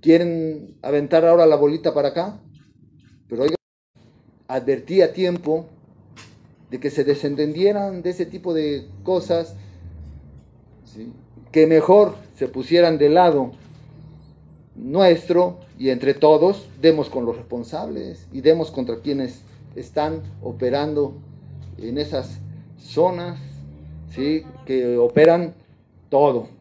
quieren aventar ahora la bolita para acá, pero oiga, advertí a tiempo de que se desentendieran de ese tipo de cosas, que mejor se pusieran de lado nuestro y entre todos demos con los responsables y demos contra quienes están operando en esas zonas, ¿sí? que operan todo.